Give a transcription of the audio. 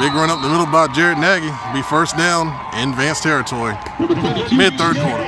Big run up the middle by Jared Nagy. Be first down in Vance territory. Mid third quarter.